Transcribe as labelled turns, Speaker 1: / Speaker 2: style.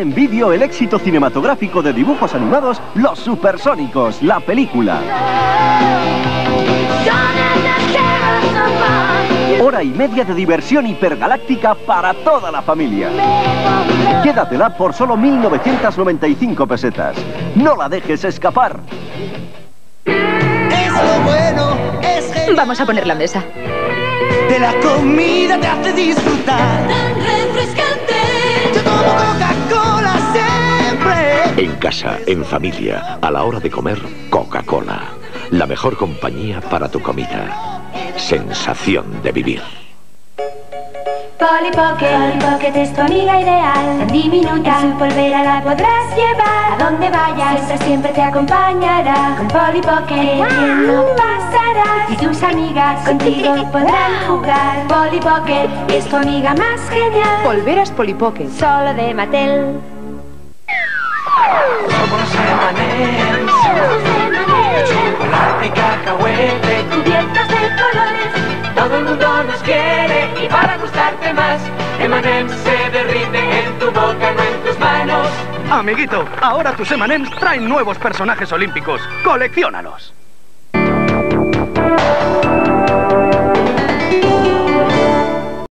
Speaker 1: en vídeo el éxito cinematográfico de dibujos animados Los Supersónicos, la película. Hora y media de diversión hipergaláctica para toda la familia. Quédatela por solo 1.995 pesetas. No la dejes escapar.
Speaker 2: Es lo bueno, es genial.
Speaker 3: Vamos a poner la mesa.
Speaker 2: De la comida te hace disfrutar.
Speaker 4: Tan refrescante.
Speaker 5: En casa, en familia, a la hora de comer, Coca-Cola. La mejor compañía para tu comida. Sensación de vivir.
Speaker 6: Polly Pocket, Polly Pocket es tu amiga ideal, tan diminuta, en su polvera la podrás llevar a donde vayas, siempre siempre te acompañará. Con Polly Pocket bien lo pasarás y tus amigas contigo podrán jugar. Polly Pocket es tu amiga más genial,
Speaker 3: Polveras Polipoque.
Speaker 6: solo de Mattel.
Speaker 2: Cacahuete.
Speaker 6: Cubiertos de colores,
Speaker 2: Todo el mundo nos quiere y para gustarte más, M&M's se derrite en tu boca, no en tus manos.
Speaker 7: Amiguito, ahora tus M&M's traen nuevos personajes olímpicos. ¡Colecciónalos!